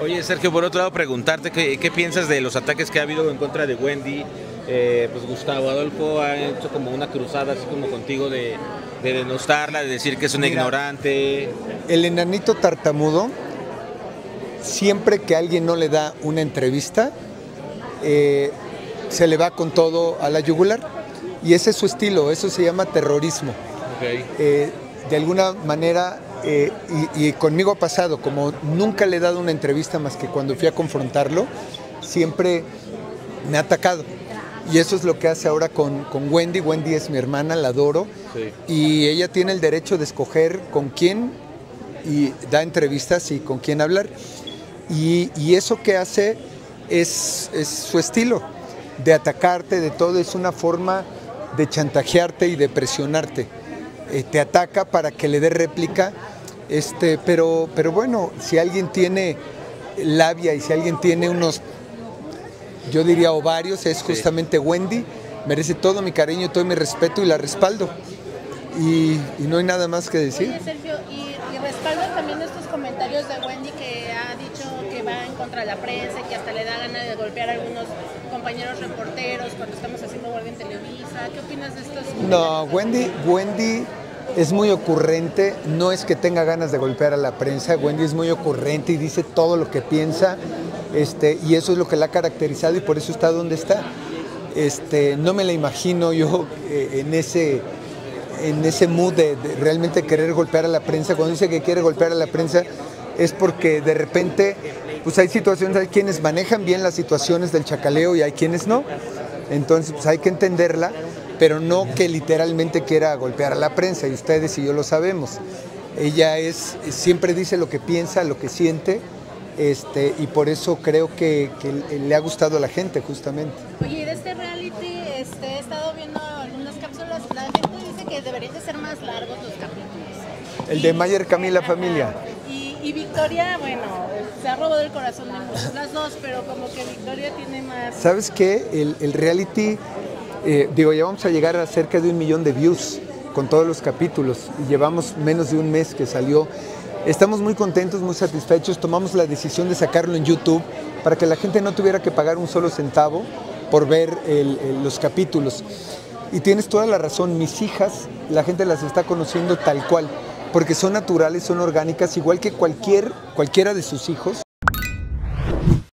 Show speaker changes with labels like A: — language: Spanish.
A: Oye, Sergio, por otro lado, preguntarte qué, qué piensas de los ataques que ha habido en contra de Wendy. Eh, pues Gustavo Adolfo ha hecho como una cruzada así como contigo de, de denostarla, de decir que es
B: Mira.
A: ignorante.
B: El enanito tartamudo, siempre que alguien no le da una entrevista, eh, se le va con todo a la yugular. Y ese es su estilo, eso se llama terrorismo. Eh, de alguna manera, eh, y, y conmigo ha pasado, como nunca le he dado una entrevista más que cuando fui a confrontarlo, siempre me ha atacado. Y eso es lo que hace ahora con, con Wendy. Wendy es mi hermana, la adoro.
A: Sí.
B: Y ella tiene el derecho de escoger con quién y da entrevistas y con quién hablar. Y, y eso que hace es, es su estilo, de atacarte, de todo, es una forma de chantajearte y de presionarte. Eh, te ataca para que le dé réplica, este, pero, pero bueno, si alguien tiene labia y si alguien tiene unos, yo diría ovarios, es justamente Wendy, merece todo mi cariño, todo mi respeto y la respaldo. Y, y no hay nada más que decir.
C: Oye, Sergio, y, y respaldan también estos comentarios de Wendy que ha dicho que va en contra de la prensa y que hasta le da gana de golpear a algunos compañeros reporteros cuando estamos haciendo huelga en Televisa. ¿Qué opinas de estos
B: No,
C: comentarios?
B: Wendy, Wendy es muy ocurrente, no es que tenga ganas de golpear a la prensa, Wendy es muy ocurrente y dice todo lo que piensa, este, y eso es lo que la ha caracterizado y por eso está donde está. Este, no me la imagino yo eh, en ese en ese mood de, realmente querer golpear a la prensa. Cuando dice que quiere golpear a la prensa es porque de repente pues hay situaciones, hay quienes manejan bien las situaciones del chacaleo y hay quienes no. Entonces pues hay que entenderla, pero no que literalmente quiera golpear a la prensa y ustedes y yo lo sabemos. Ella es siempre dice lo que piensa, lo que siente. Este, y por eso creo que, que le ha gustado a la gente justamente.
C: Oye, y de este reality este, he estado viendo algunas cápsulas. La gente dice que deberían de ser más largos los capítulos.
B: El de
C: Y-
B: Mayer Camila. Familia.
C: Y, y Victoria, bueno, se ha robado el corazón de muchos, las dos, pero como que Victoria tiene más.
B: ¿Sabes qué? El, el reality, eh, digo, ya vamos a llegar a cerca de un millón de views con todos los capítulos llevamos menos de un mes que salió. Estamos muy contentos, muy satisfechos. Tomamos la decisión de sacarlo en YouTube para que la gente no tuviera que pagar un solo centavo por ver los capítulos. Y tienes toda la razón, mis hijas, la gente las está conociendo tal cual, porque son naturales, son orgánicas, igual que cualquier, cualquiera de sus hijos.